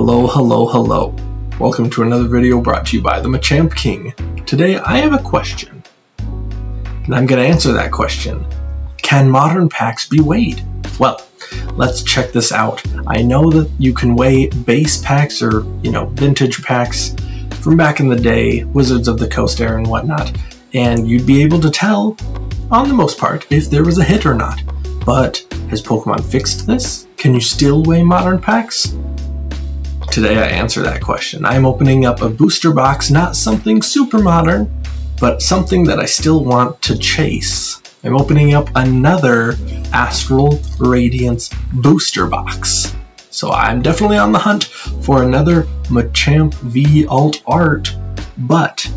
Hello, hello, hello. Welcome to another video brought to you by the Machamp King. Today I have a question, and I'm going to answer that question. Can modern packs be weighed? Well, let's check this out. I know that you can weigh base packs or, you know, vintage packs from back in the day, Wizards of the Coast era and whatnot, and you'd be able to tell, on the most part, if there was a hit or not. But has Pokemon fixed this? Can you still weigh modern packs? Today I answer that question. I'm opening up a booster box, not something super modern, but something that I still want to chase. I'm opening up another Astral Radiance booster box. So I'm definitely on the hunt for another Machamp V Alt Art, but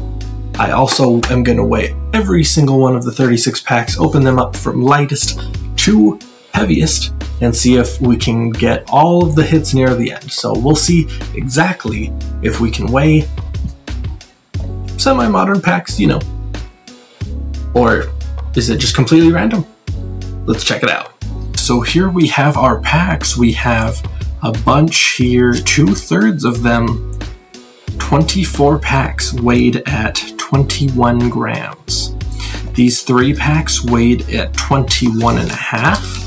I also am going to weigh every single one of the 36 packs, open them up from lightest to heaviest, and see if we can get all of the hits near the end. So we'll see exactly if we can weigh semi-modern packs, you know. Or is it just completely random? Let's check it out. So here we have our packs. We have a bunch here, two thirds of them, 24 packs weighed at 21 grams. These three packs weighed at 21 and a half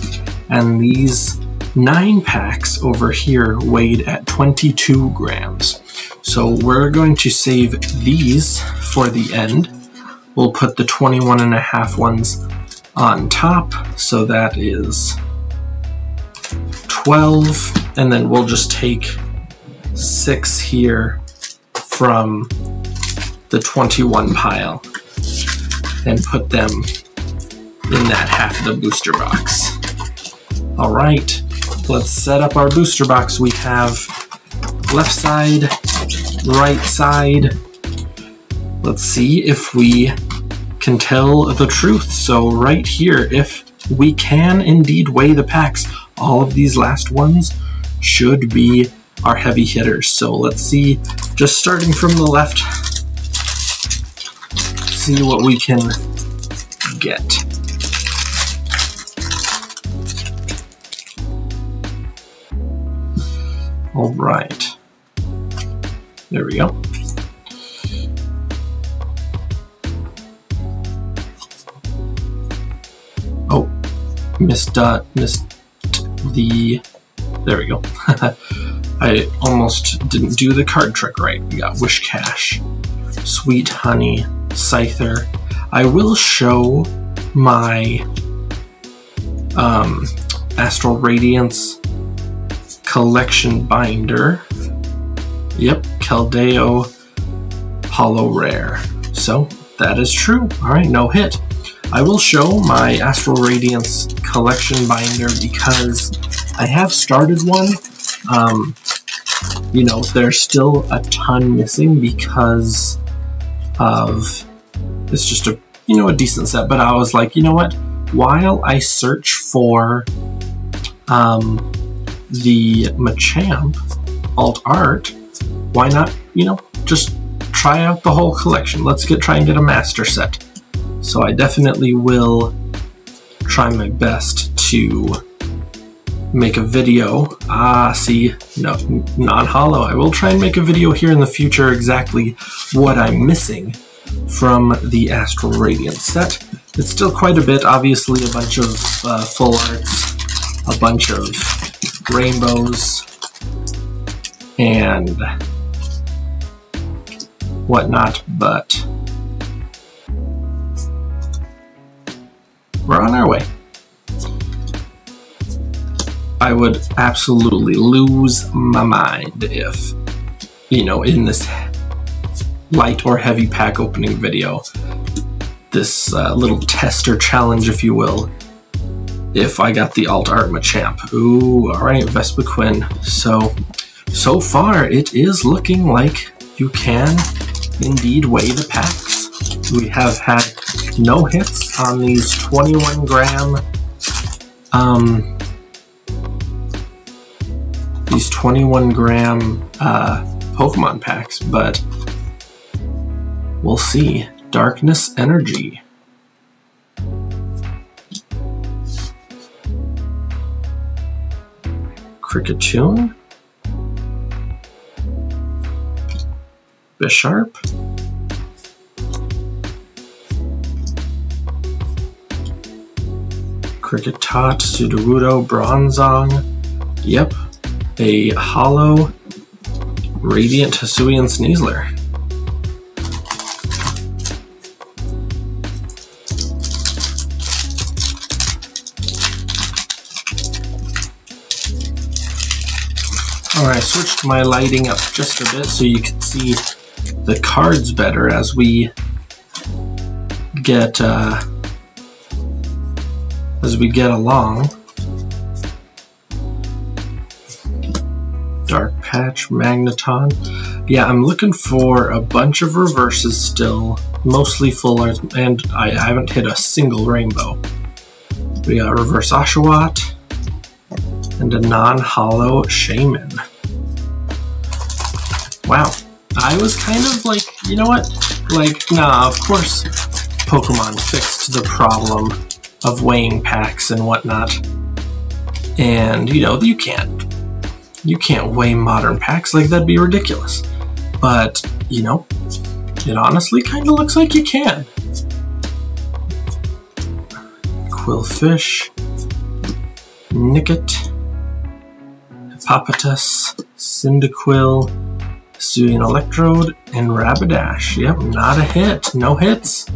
and these nine packs over here weighed at 22 grams. So we're going to save these for the end. We'll put the 21 and a half ones on top, so that is 12, and then we'll just take six here from the 21 pile and put them in that half of the booster box. All right, let's set up our booster box. We have left side, right side. Let's see if we can tell the truth. So right here, if we can indeed weigh the packs, all of these last ones should be our heavy hitters. So let's see, just starting from the left, see what we can get. All right. There we go. Oh, missed, uh, missed the, there we go. I almost didn't do the card trick right. We got Wish Cash, Sweet Honey, Scyther. I will show my um, Astral Radiance collection binder. Yep, Caldeo Holo Rare. So that is true. Alright, no hit. I will show my Astral Radiance collection binder because I have started one. Um, you know, there's still a ton missing because of it's just a you know a decent set, but I was like, you know what? While I search for um, the Machamp alt art, why not, you know, just try out the whole collection. Let's get try and get a master set. So I definitely will try my best to make a video. Ah, see, no, not hollow. I will try and make a video here in the future exactly what I'm missing from the Astral Radiance set. It's still quite a bit, obviously a bunch of uh, full arts, a bunch of rainbows and whatnot, but we're on our way. I would absolutely lose my mind if, you know, in this light or heavy pack opening video, this uh, little tester challenge, if you will, if I got the alt art Machamp. Ooh, alright, Vespiquen. So, so far it is looking like you can indeed weigh the packs. We have had no hits on these 21 gram, um, these 21 gram uh, Pokemon packs, but we'll see. Darkness Energy. Kricketune. Bisharp. Kricketot, Sudowoodo, Bronzong. Yep, a hollow Radiant Hisuian Sneasler. Alright, I switched my lighting up just a bit so you can see the cards better as we get uh, as we get along. Patch, Magneton. Yeah, I'm looking for a bunch of reverses still, mostly full and I haven't hit a single rainbow. We got Reverse Oshawott and a non-hollow Shaman. Wow, I was kind of like, you know what? Like, nah, of course Pokemon fixed the problem of weighing packs and whatnot. And, you know, you can't. You can't weigh modern packs, like that'd be ridiculous. But, you know, it honestly kind of looks like you can. Qwilfish, Nickit, Hippopotas, Cyndaquil, Hisuian Electrode, and Rapidash. Yep, not a hit. No hits.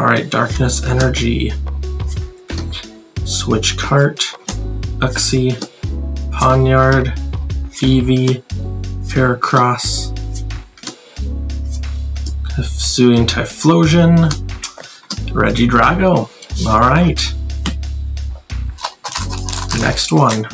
Alright, Darkness Energy. Switch Cart, Uxie, Pawniard, Eevee, Heracross, Hisuian Typhlosion, Reggie Regidrago. Alright. Next one.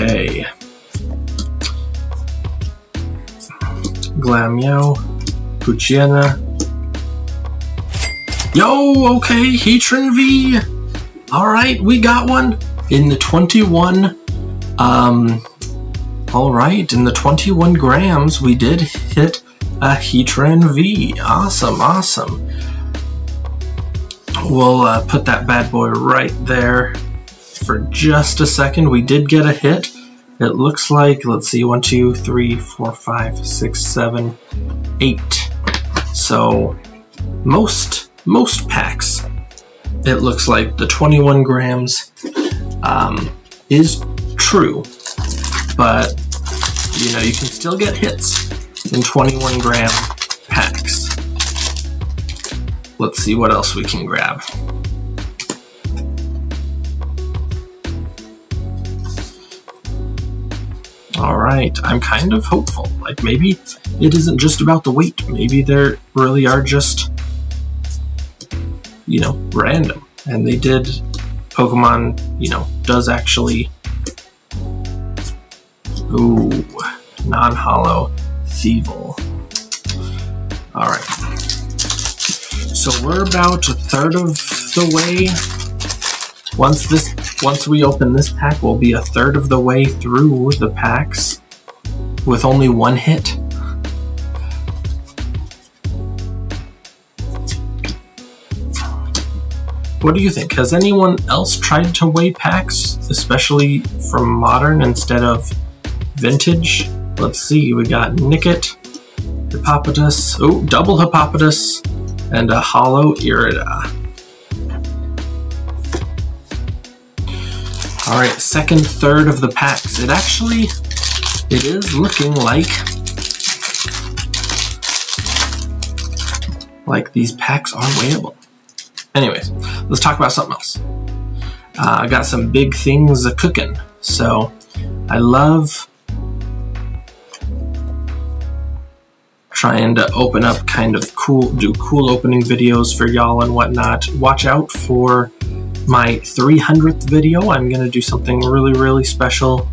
Okay. Glameow, Poochyena. Yo, okay, Heatran V. Alright, we got one in the 21. Um, alright, in the 21 grams, we did hit a Heatran V. Awesome, awesome. We'll uh, put that bad boy right there for just a second. We did get a hit. It looks like, let's see, one, two, three, four, five, six, seven, eight. So most most packs, it looks like the 21 grams um, is true, but you know you can still get hits in 21 gram packs. Let's see what else we can grab. Alright, I'm kind of hopeful. Like, maybe it isn't just about the weight. Maybe there really are just, you know, random. And they did, Pokemon, you know, does actually, ooh, non-hollow Thievul. Alright. So we're about a third of the way. Once this once we open this pack, we'll be a third of the way through the packs with only one hit. What do you think? Has anyone else tried to weigh packs, especially from modern instead of vintage? Let's see, we got Nickit, Hippopotas, oh, double Hippopotas, and a hollow Irida. All right, second third of the packs. It actually, it is looking like, like these packs are weighable. Anyways, let's talk about something else. Uh, I got some big things a cooking. So I love trying to open up kind of cool, do cool opening videos for y'all and whatnot. Watch out for my 300th video. I'm going to do something really, really special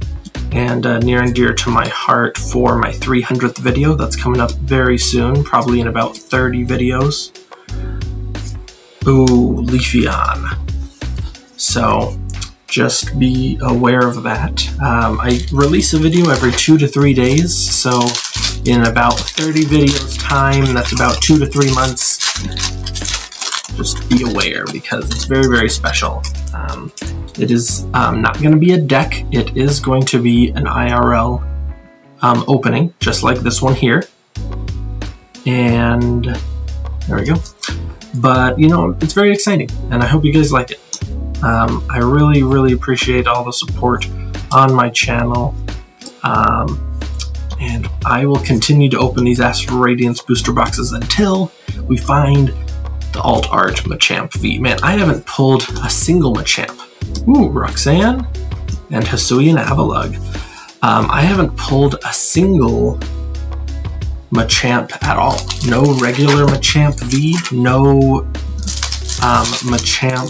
and uh, near and dear to my heart for my 300th video. That's coming up very soon, probably in about 30 videos. Ooh, Leafeon. So just be aware of that. Um, I release a video every two to three days, so in about 30 videos time, that's about two to three months, just be aware because it's very, very special. Um, it is um, not going to be a deck, it is going to be an IRL um, opening, just like this one here. And there we go. But, you know, it's very exciting, and I hope you guys like it. Um, I really, really appreciate all the support on my channel. Um, and I will continue to open these Astral Radiance booster boxes until we find the Alt Art Machamp V. Man, I haven't pulled a single Machamp. Ooh, Roxanne and Hisuian Avalugg. Um, I haven't pulled a single Machamp at all. No regular Machamp V, no um, Machamp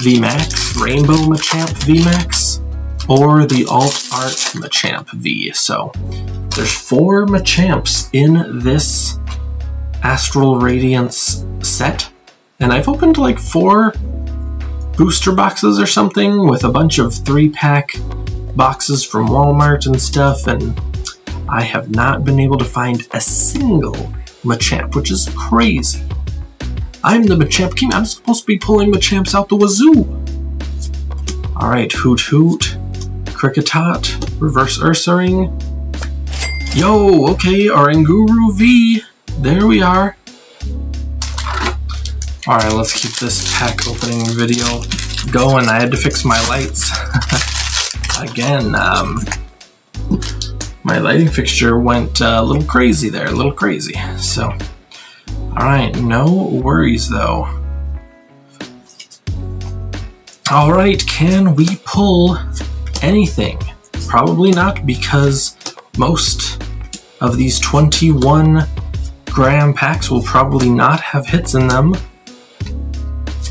VMAX, Rainbow Machamp VMAX, or the Alt Art Machamp V. So there's four Machamps in this Astral Radiance set, and I've opened like four booster boxes or something with a bunch of three pack boxes from Walmart and stuff, and I have not been able to find a single Machamp, which is crazy. I'm the Machamp King. I'm supposed to be pulling Machamps out the wazoo. Alright, Hoothoot, Kricketot, Reverse Ursaring. Yo, okay, Oranguru V. There we are. Alright, let's keep this pack opening video going. I had to fix my lights. Again, um, my lighting fixture went uh, a little crazy there, a little crazy. So, Alright, no worries though. Alright, can we pull anything? Probably not because most of these 21 gram packs will probably not have hits in them.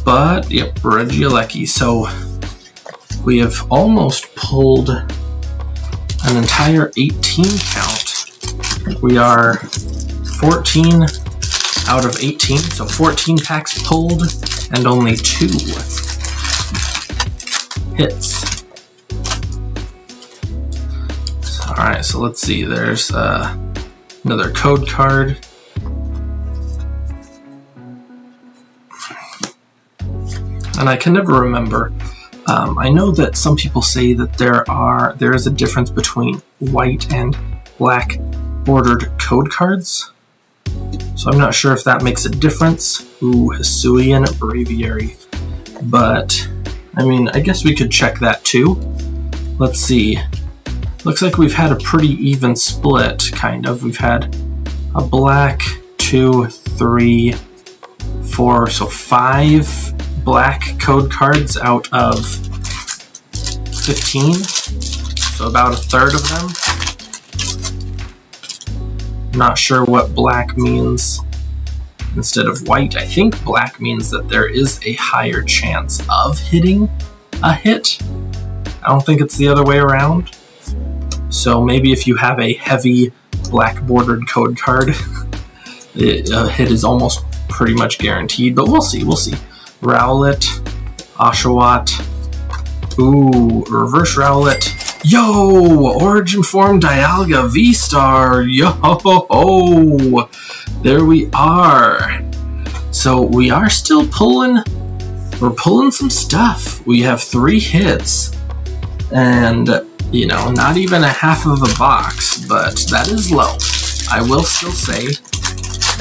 But, yep, Regieleki. So, we have almost pulled an entire 18 count. We are 14 out of 18, so 14 packs pulled and only two hits. Alright, so let's see, there's uh, another code card. And I can never remember. Um, I know that some people say that there are there is a difference between white and black bordered code cards. So I'm not sure if that makes a difference. Ooh, Hisuian Braviary. But, I mean, I guess we could check that too. Let's see. Looks like we've had a pretty even split, kind of. We've had a black, two, three, four, so five black code cards out of 15. So about a third of them. Not sure what black means instead of white. I think black means that there is a higher chance of hitting a hit. I don't think it's the other way around. So maybe if you have a heavy black bordered code card, a hit is almost pretty much guaranteed, but we'll see, we'll see. Rowlet, Oshawott, ooh, reverse Rowlet, Yo! Origin Form Dialga V-Star! Yo! There we are! So we are still pulling, we're pulling some stuff. We have three hits, and, you know, not even a half of a box, but that is low. I will still say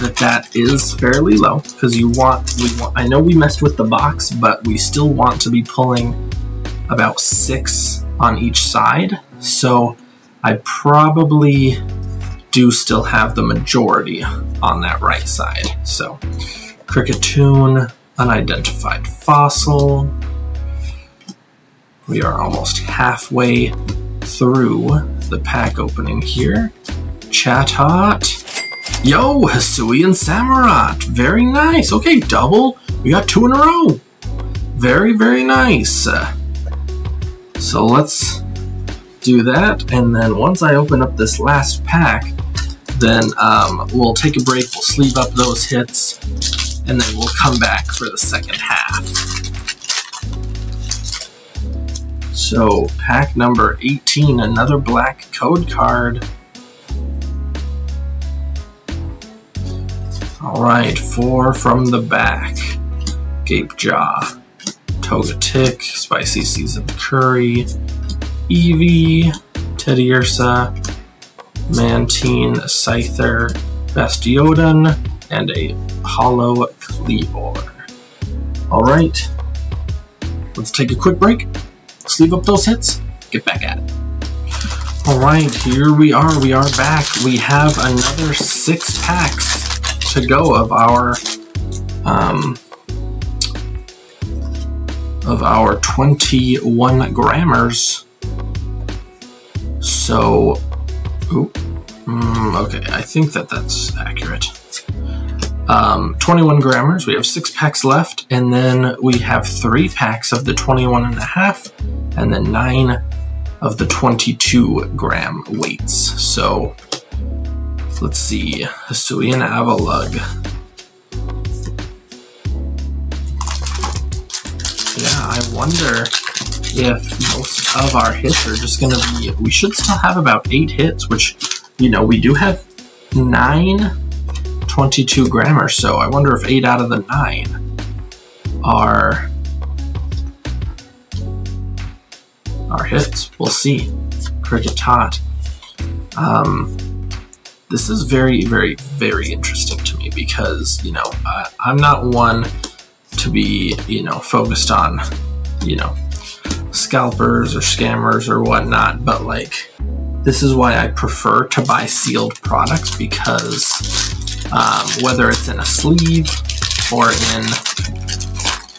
that that is fairly low, because you want, we want, I know we messed with the box, but we still want to be pulling about six on each side, so I probably do still have the majority on that right side. So, Kricketune, unidentified fossil. We are almost halfway through the pack opening here. Chatot. Yo, Hisuian Samurott. Very nice. Okay, double. We got two in a row. Very, very nice. So let's do that, and then once I open up this last pack, then um, we'll take a break, we'll sleeve up those hits, and then we'll come back for the second half. So, pack number 18, another black code card. Alright, four from the back. Gape Jaw, Togetic, Spicy Seasoned Curry, Eevee, Teddiursa, Mantine, Scyther, Bastiodon, and a Hollow Kleavor. Alright, let's take a quick break, sleeve up those hits, get back at it. Alright, here we are, we are back. We have another six packs to go of our um, of our 21 grammars. So, ooh, mm, okay, I think that that's accurate. Um, 21 grammars, we have six packs left, and then we have three packs of the 21 and a half, and then nine of the 22 gram weights. So, let's see, Hisuian Avalugg. yeah, I wonder if most of our hits are just going to be. We should still have about eight hits, which, you know, we do have nine 22 grammar, so I wonder if eight out of the nine are. Our hits. We'll see. Kricketot. Um, this is very, very, very interesting to me because, you know, I, I'm not one to be, you know, focused on, you know, scalpers or scammers or whatnot, but like, this is why I prefer to buy sealed products because um, whether it's in a sleeve or in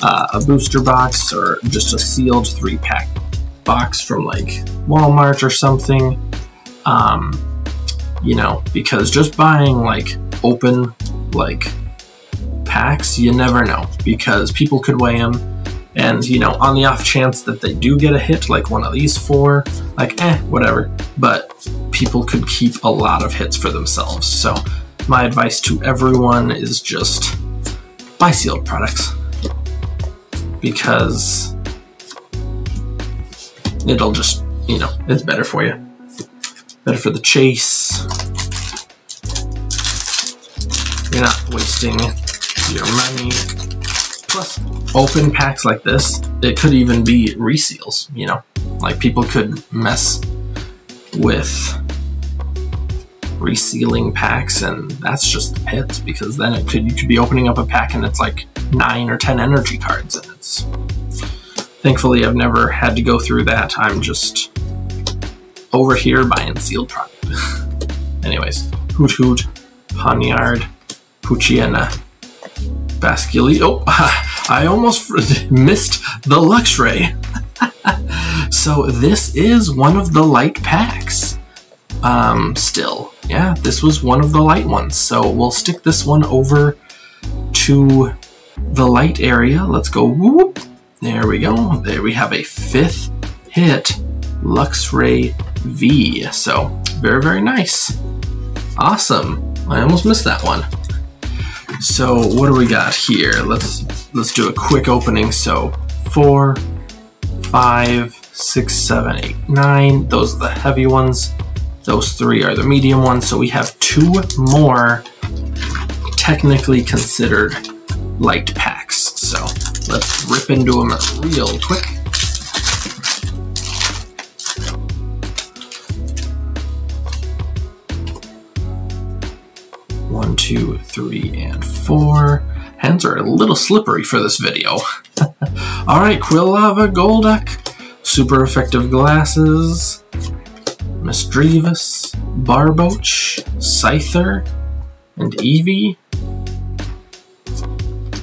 uh, a booster box or just a sealed three pack box from like Walmart or something, um, you know, because just buying like open, like packs, you never know because people could weigh them. And, you know, on the off chance that they do get a hit, like one of these four, like, eh, whatever. But people could keep a lot of hits for themselves. So, my advice to everyone is just buy sealed products. Because it'll just, you know, it's better for you. Better for the chase. You're not wasting your money. Plus, open packs like this, it could even be reseals, you know? Like, people could mess with resealing packs and that's just the pits because then it could you could be opening up a pack and it's like nine or ten energy cards and it's thankfully I've never had to go through that. I'm just over here buying sealed product. Anyways, Hoothoot, Pawniard, Poochyena, Basculete. Oh, I almost missed the Luxray. so this is one of the light packs. Um, still, yeah, this was one of the light ones. So we'll stick this one over to the light area. Let's go. Whoop. There we go. There we have a fifth hit, Luxray V. So very, very nice. Awesome. I almost missed that one. So what do we got here? Let's let's do a quick opening. So four, five, six, seven, eight, nine. Those are the heavy ones. Those three are the medium ones. So we have two more technically considered light packs. So let's rip into them real quick. One, two, three, and four. Hands are a little slippery for this video. Alright, Quilava Golduck, super effective glasses, Misdreavus, Barboach, Scyther, and Eevee,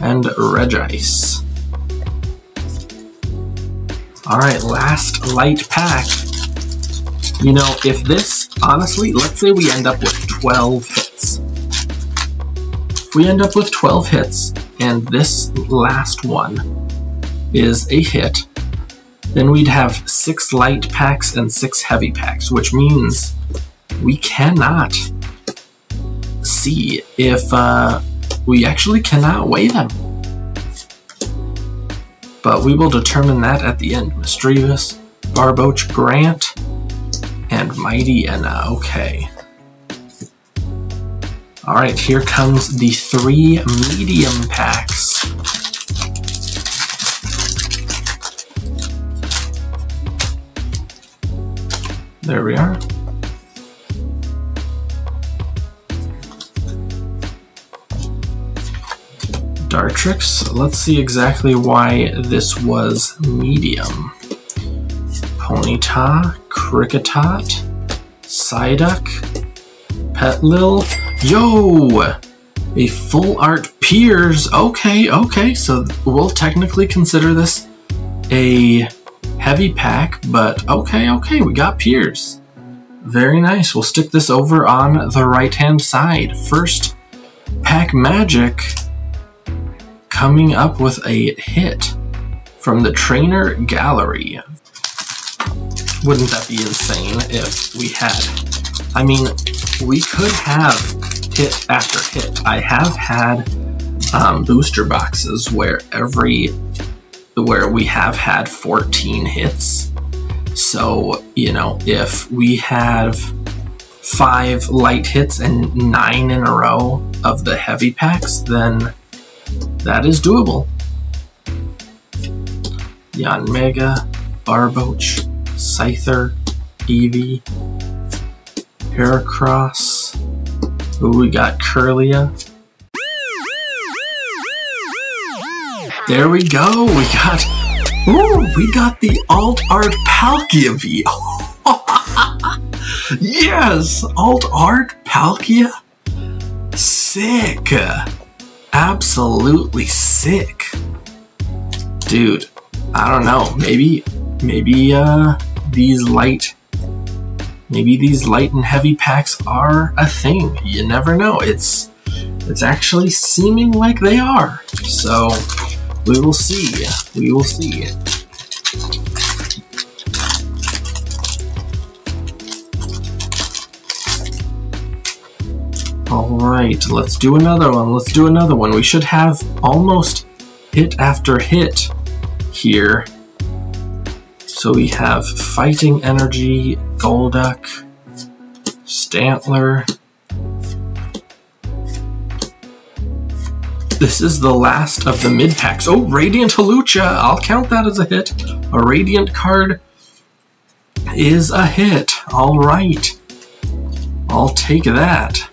and Regice. Alright, last light pack. You know, if this, honestly, let's say we end up with 12 hits. If we end up with 12 hits, and this last one is a hit, then we'd have six light packs and six heavy packs, which means we cannot see if uh, we actually cannot weigh them. But we will determine that at the end. Misdreavus, Barboach, Grant, and Mightyena. Okay. Alright, here comes the three medium packs. There we are. Dartrix. Let's see exactly why this was medium. Ponyta, Kricketot, Psyduck, Petilil. Yo! A full art Piers. Okay, okay, so we'll technically consider this a heavy pack, but okay, okay, we got Piers. Very nice. We'll stick this over on the right hand side. First, Pack Magic coming up with a hit from the trainer gallery. Wouldn't that be insane if we had? I mean, we could have hit after hit. I have had um, booster boxes where every where we have had 14 hits. So, you know, if we have five light hits and nine in a row of the heavy packs, then that is doable. Yanmega, Barboach, Scyther, Eevee, Heracross. Ooh, we got Kirlia. There we go. We got. Ooh, we got the alt art Palkia yes, alt art Palkia. Sick absolutely sick. Dude, I don't know. Maybe, maybe, uh, these light, maybe these light and heavy packs are a thing. You never know. It's, it's actually seeming like they are. So, we will see. We will see. Alright, let's do another one. Let's do another one. We should have almost hit after hit here. So we have Fighting Energy, Golduck, Stantler. This is the last of the mid packs. Oh, Radiant Hawlucha! I'll count that as a hit. A Radiant card is a hit. Alright. I'll take that.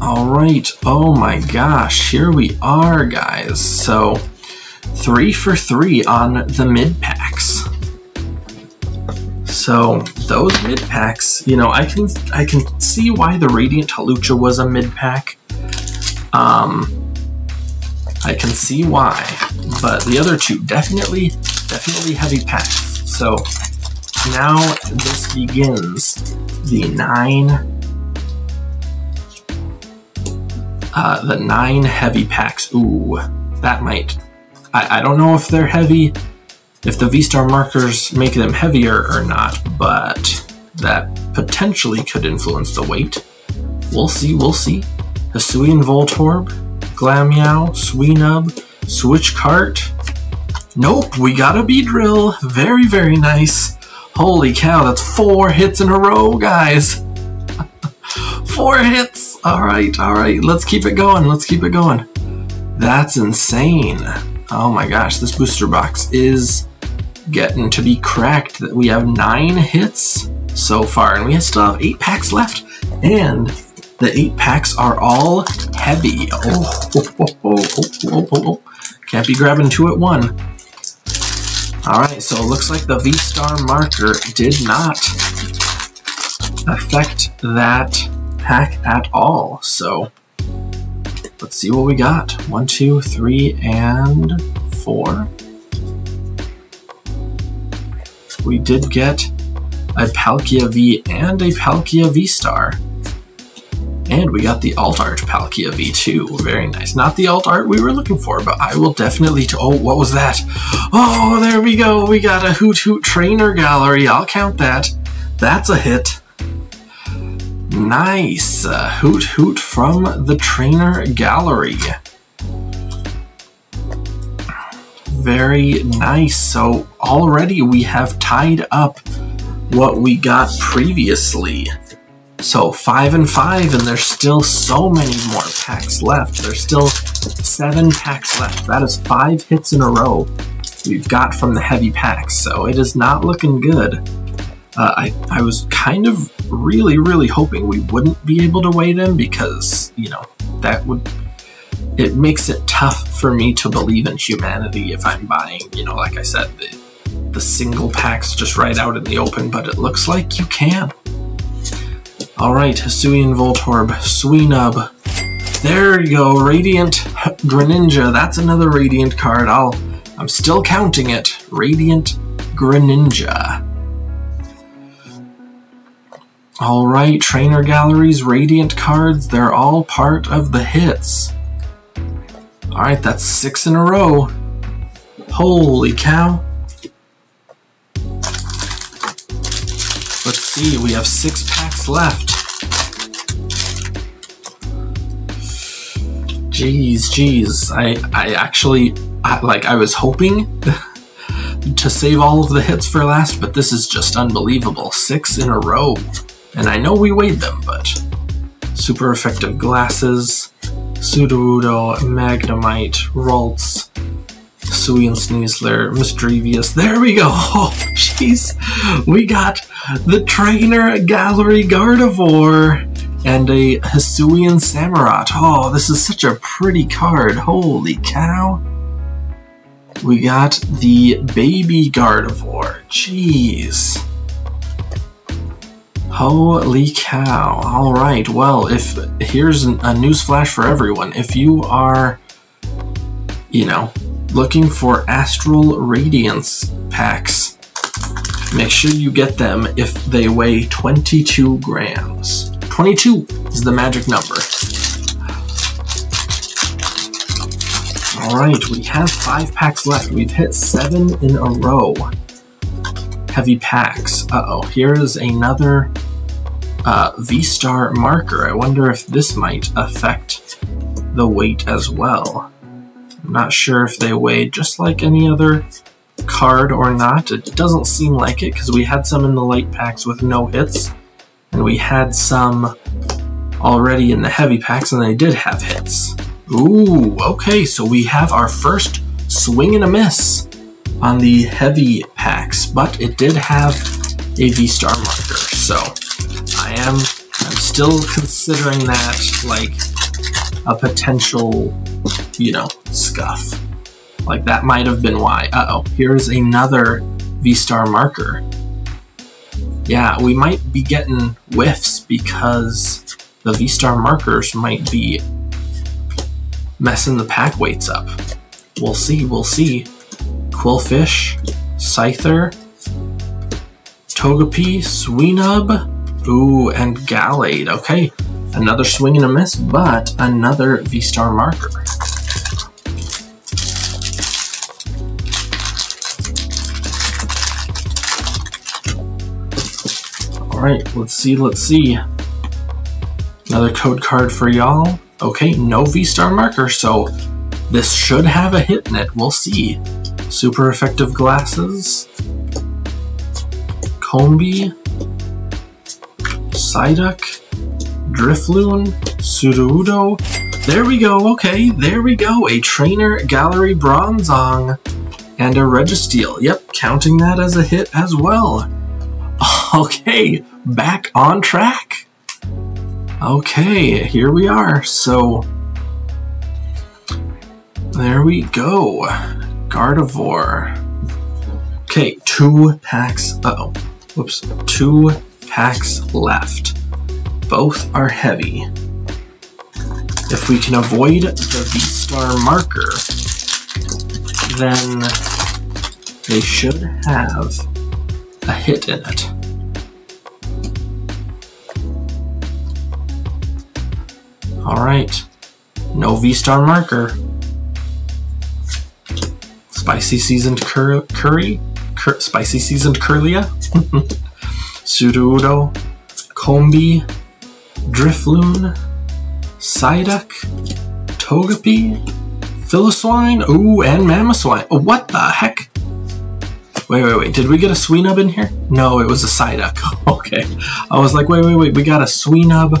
Alright, oh my gosh, here we are, guys. So, three for three on the mid packs. So, those mid packs, you know, I can I can see why the Radiant Hawlucha was a mid pack. Um, I can see why, but the other two definitely, definitely heavy packs. So, now this begins the nine Uh, the nine heavy packs. Ooh, that might. I, I don't know if they're heavy, if the V-Star markers make them heavier or not, but that potentially could influence the weight. We'll see, we'll see. Hisuian Voltorb, Glameow, Swinub, Switch Cart. Nope, we got a Beedrill. Very, very nice. Holy cow, that's four hits in a row, guys. Four hits! Alright, alright, let's keep it going, let's keep it going. That's insane. Oh my gosh, this booster box is getting to be cracked. We have nine hits so far, and we still have eight packs left. And the eight packs are all heavy. Oh, oh, oh, oh, can't be grabbing two at one. Alright, so it looks like the V-Star marker did not affect that pack at all. So let's see what we got. One, two, three, and four. We did get a Palkia V and a Palkia V-Star. And we got the Alt Art Palkia V2. Very nice. Not the Alt Art we were looking for, but I will definitely... oh, what was that? Oh, there we go. We got a Hoothoot Trainer Gallery. I'll count that. That's a hit. Nice. Uh, Hoothoot from the Trainer Gallery. Very nice. So already we have tied up what we got previously. So five and five, and there's still so many more packs left. There's still seven packs left. That is five hits in a row we've got from the heavy packs, so it is not looking good. Uh, I, I was kind of really, really hoping we wouldn't be able to weigh them because, you know, that would. It makes it tough for me to believe in humanity if I'm buying, you know, like I said, the, the single packs just right out in the open, but it looks like you can. Alright, Hisuian Voltorb, Swinub. There you go, Radiant Greninja. That's another Radiant card. I'll I'm still counting it. Radiant Greninja. Alright, Trainer Galleries, Radiant cards, they're all part of the hits. Alright, that's six in a row. Holy cow. Let's see, we have six packs left. Jeez, jeez. I, I actually, I, like, I was hoping to save all of the hits for last, but this is just unbelievable. Six in a row. And I know we weighed them, but super effective glasses, Sudowoodo, Magnemite, Ralts, and Sneasler, Misdreavus. There we go! Oh, jeez! We got the Trainer Gallery Gardevoir and a Hisuian Samurott. Oh, this is such a pretty card. Holy cow! We got the Baby Gardevoir. Jeez. Holy cow. Alright, well, if here's a news flash for everyone. If you are, you know, looking for Astral Radiance packs, make sure you get them if they weigh 22 grams. 22 is the magic number. Alright, we have five packs left. We've hit seven in a row. Heavy packs. Uh-oh, here's another uh, V-Star marker. I wonder if this might affect the weight as well. I'm not sure if they weigh just like any other card or not. It doesn't seem like it because we had some in the light packs with no hits, and we had some already in the heavy packs and they did have hits. Ooh, okay, so we have our first swing and a miss on the heavy packs, but it did have a V-Star marker, so I am I'm still considering that like a potential, you know, scuff. Like that might have been why. Uh-oh, here's another V-Star marker. Yeah, we might be getting whiffs because the V-Star markers might be messing the pack weights up. We'll see, we'll see. Qwilfish, Scyther, Togepi, Swinub, Ooh, and Gallade. Okay, another swing and a miss, but another V-Star marker. Alright, let's see, let's see. Another code card for y'all. Okay, no V-Star marker, so this should have a hit in it. We'll see. Super effective glasses. Combee. Psyduck, Drifloon, Sudowoodo. There we go, okay, there we go. A Trainer Gallery Bronzong and a Registeel. Yep, counting that as a hit as well. Okay, back on track. Okay, here we are. So, there we go. Gardevoir. Okay, two packs. Uh oh. Whoops. Two packs left. Both are heavy. If we can avoid the V-Star marker, then they should have a hit in it. Alright. No V-Star marker. Spicy seasoned cur curry? Cur spicy seasoned curlia? Sudowoodo. Combee. Drifloon. Psyduck. Togepi. Piloswine. Ooh, and Mamoswine. Oh, what the heck? Wait, wait, wait. Did we get a Swinub in here? No, it was a Psyduck. okay. I was like, wait, wait, wait. We got a Swinub,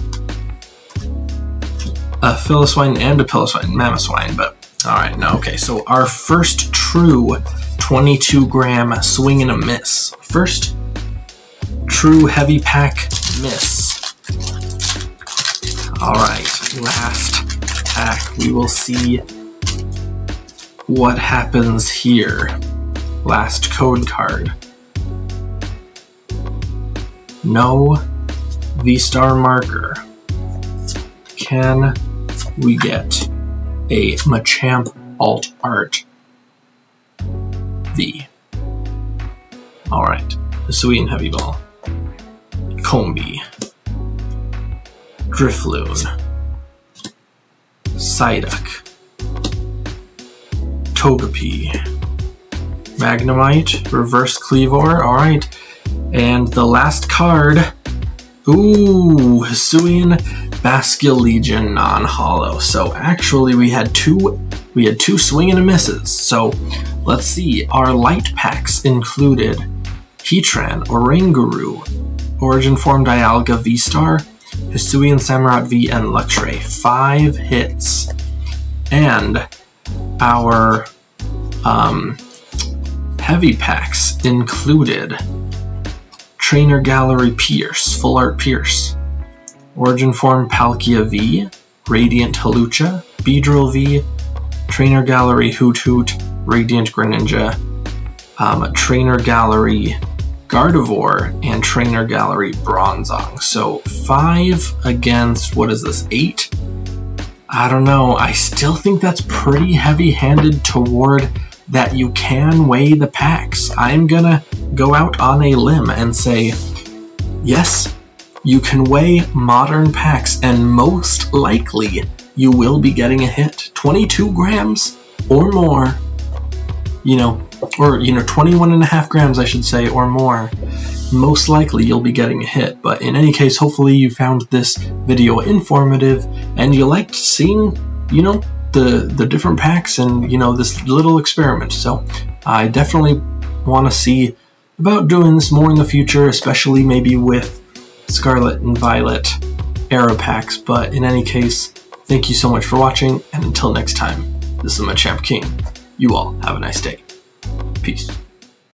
a Piloswine, and a Piloswine, Mamoswine, but alright, no, okay. So our first true 22 gram swing and a miss. First true heavy pack miss. Alright, last pack. We will see what happens here last code card. No V-Star marker. Can we get a Machamp Alt Art V? Alright, the Sweet and Heavy Ball. Combee. Drifloon. Psyduck. Togepi. Magnemite, Reverse Kleavor, alright. And the last card, ooh, Hisuian Basculegion non-holo. So actually we had two we had two swing and misses. So let's see, our light packs included Heatran, Oranguru, Origin Form Dialga V-Star, Hisuian Samurott V, and Luxray. Five hits. And our um, Heavy packs included Trainer Gallery Pierce, Full Art Pierce, Origin Form Palkia V, Radiant Hawlucha, Beedrill V, Trainer Gallery Hoothoot, Radiant Greninja, um, Trainer Gallery Gardevoir, and Trainer Gallery Bronzong. So five against, what is this, eight? I don't know. I still think that's pretty heavy handed toward that you can weigh the packs. I'm gonna go out on a limb and say, yes, you can weigh modern packs, and most likely you will be getting a hit. 22 grams or more, you know, or, you know, 21 and a half grams, I should say, or more. Most likely you'll be getting a hit, but in any case, hopefully you found this video informative and you liked seeing, you know, the the different packs and you know this little experiment. So I definitely want to see about doing this more in the future, especially maybe with Scarlet and Violet era packs. But in any case, thank you so much for watching, and until next time, this is Machamp King. You all have a nice day. Peace.